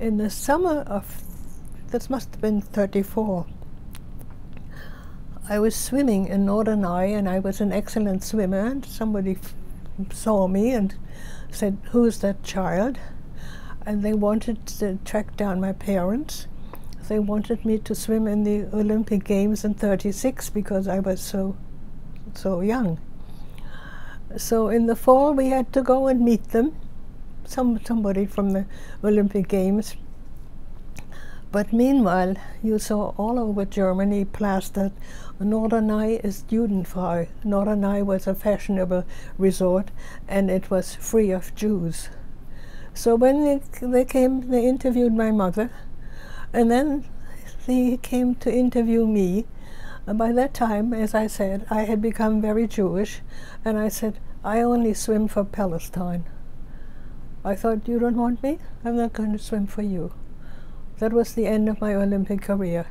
in the summer of, this must have been 34, I was swimming in Norderney and I was an excellent swimmer and somebody saw me and said, who's that child? And they wanted to track down my parents. They wanted me to swim in the Olympic Games in 36 because I was so, so young. So in the fall we had to go and meet them, some, somebody from the Olympic Games. But meanwhile, you saw all over Germany plastered Norderney is Judenfrei. Norderney was a fashionable resort and it was free of Jews. So when they, they came, they interviewed my mother and then they came to interview me. And by that time, as I said, I had become very Jewish and I said, I only swim for Palestine. I thought, you don't want me? I'm not going to swim for you. That was the end of my Olympic career.